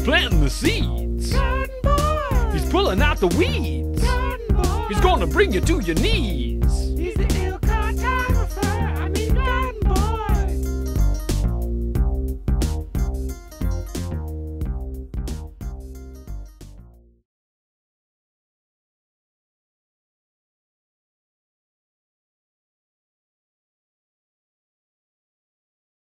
planting the seeds. He's pulling out the weeds. He's gonna bring you to your knees.